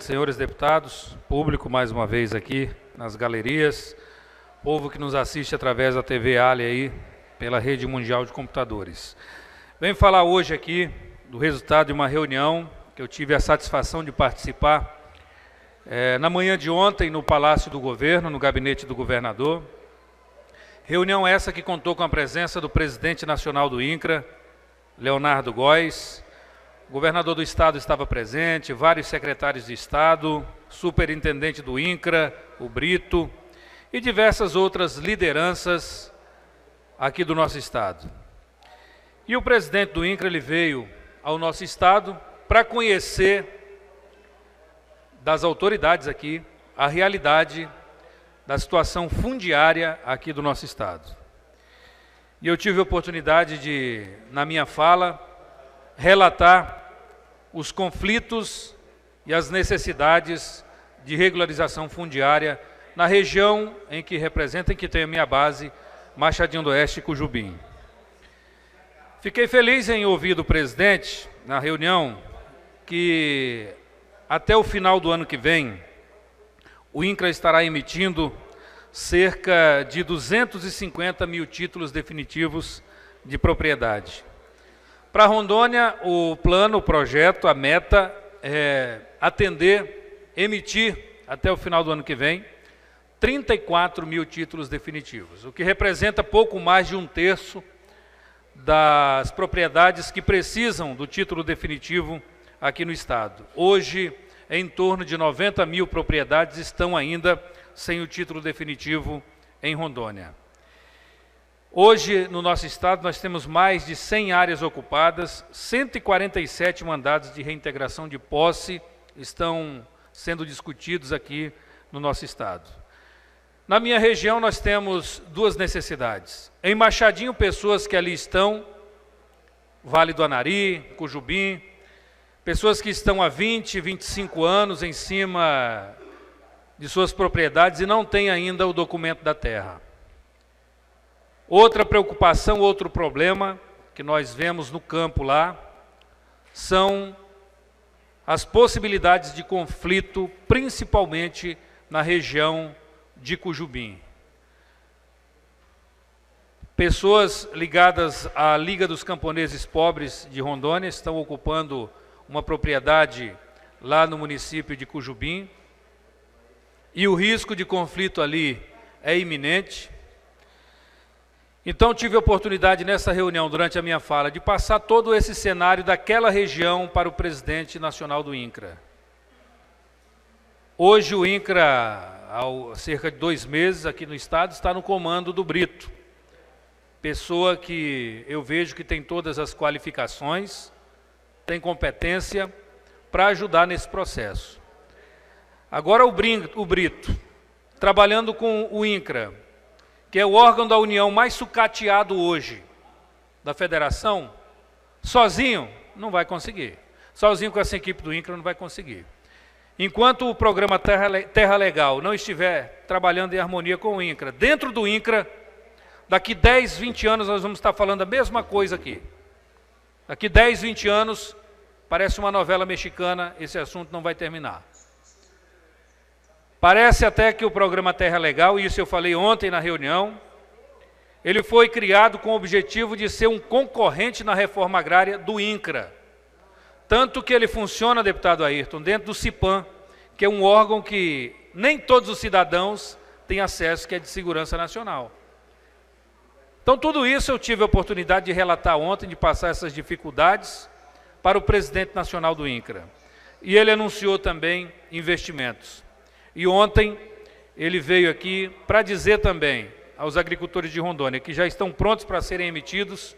senhores deputados, público mais uma vez aqui nas galerias, povo que nos assiste através da TV Ali aí, pela rede mundial de computadores. Venho falar hoje aqui do resultado de uma reunião que eu tive a satisfação de participar é, na manhã de ontem no Palácio do Governo, no gabinete do governador. Reunião essa que contou com a presença do presidente nacional do INCRA, Leonardo Góes, governador do estado estava presente, vários secretários de estado, superintendente do INCRA, o Brito, e diversas outras lideranças aqui do nosso estado. E o presidente do INCRA ele veio ao nosso estado para conhecer das autoridades aqui a realidade da situação fundiária aqui do nosso estado. E eu tive a oportunidade de, na minha fala, relatar os conflitos e as necessidades de regularização fundiária na região em que representa, em que tem a minha base, Machadinho do Oeste e Cujubim. Fiquei feliz em ouvir do presidente, na reunião, que até o final do ano que vem, o INCRA estará emitindo cerca de 250 mil títulos definitivos de propriedade. Para Rondônia, o plano, o projeto, a meta é atender, emitir até o final do ano que vem 34 mil títulos definitivos, o que representa pouco mais de um terço das propriedades que precisam do título definitivo aqui no Estado. Hoje, em torno de 90 mil propriedades estão ainda sem o título definitivo em Rondônia. Hoje, no nosso estado, nós temos mais de 100 áreas ocupadas, 147 mandados de reintegração de posse estão sendo discutidos aqui no nosso estado. Na minha região, nós temos duas necessidades. Em Machadinho, pessoas que ali estão, Vale do Anari, Cujubim, pessoas que estão há 20, 25 anos em cima de suas propriedades e não têm ainda o documento da terra. Outra preocupação, outro problema que nós vemos no campo lá são as possibilidades de conflito, principalmente na região de Cujubim. Pessoas ligadas à Liga dos Camponeses Pobres de Rondônia estão ocupando uma propriedade lá no município de Cujubim. E o risco de conflito ali é iminente. Então, tive a oportunidade nessa reunião, durante a minha fala, de passar todo esse cenário daquela região para o presidente nacional do INCRA. Hoje, o INCRA, há cerca de dois meses aqui no estado, está no comando do Brito, pessoa que eu vejo que tem todas as qualificações, tem competência para ajudar nesse processo. Agora, o Brito, trabalhando com o INCRA, que é o órgão da União mais sucateado hoje da federação, sozinho não vai conseguir. Sozinho com essa equipe do INCRA não vai conseguir. Enquanto o programa Terra, Terra Legal não estiver trabalhando em harmonia com o INCRA, dentro do INCRA, daqui 10, 20 anos nós vamos estar falando a mesma coisa aqui. Daqui 10, 20 anos, parece uma novela mexicana, esse assunto não vai terminar. Parece até que o programa Terra Legal, e isso eu falei ontem na reunião, ele foi criado com o objetivo de ser um concorrente na reforma agrária do INCRA. Tanto que ele funciona, deputado Ayrton, dentro do CIPAM, que é um órgão que nem todos os cidadãos têm acesso, que é de segurança nacional. Então, tudo isso eu tive a oportunidade de relatar ontem, de passar essas dificuldades para o presidente nacional do INCRA. E ele anunciou também investimentos. E ontem ele veio aqui para dizer também aos agricultores de Rondônia que já estão prontos para serem emitidos,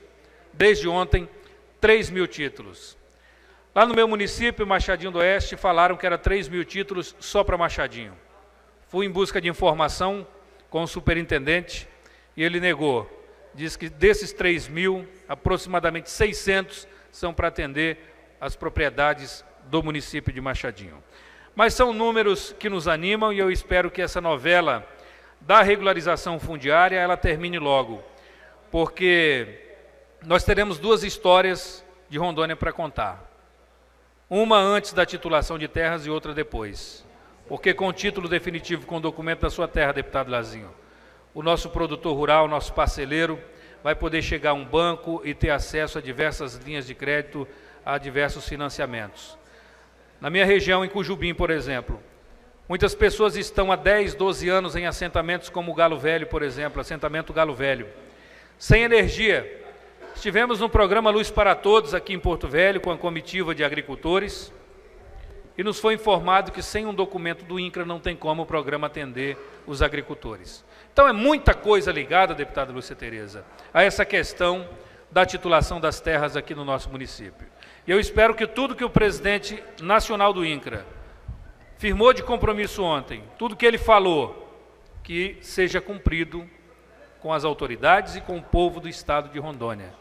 desde ontem, 3 mil títulos. Lá no meu município, Machadinho do Oeste, falaram que era 3 mil títulos só para Machadinho. Fui em busca de informação com o superintendente e ele negou. Diz que desses 3 mil, aproximadamente 600 são para atender as propriedades do município de Machadinho. Mas são números que nos animam e eu espero que essa novela da regularização fundiária ela termine logo, porque nós teremos duas histórias de Rondônia para contar. uma antes da titulação de terras e outra depois. Porque com o título definitivo, com o documento da sua terra, deputado Lazinho, o nosso produtor rural, nosso parceleiro, vai poder chegar a um banco e ter acesso a diversas linhas de crédito, a diversos financiamentos. Na minha região, em Cujubim, por exemplo, muitas pessoas estão há 10, 12 anos em assentamentos como o Galo Velho, por exemplo, assentamento Galo Velho, sem energia. Estivemos no programa Luz para Todos aqui em Porto Velho com a comitiva de agricultores e nos foi informado que sem um documento do INCRA não tem como o programa atender os agricultores. Então é muita coisa ligada, deputada Lúcia Tereza, a essa questão da titulação das terras aqui no nosso município. E eu espero que tudo que o presidente nacional do INCRA firmou de compromisso ontem, tudo que ele falou, que seja cumprido com as autoridades e com o povo do estado de Rondônia.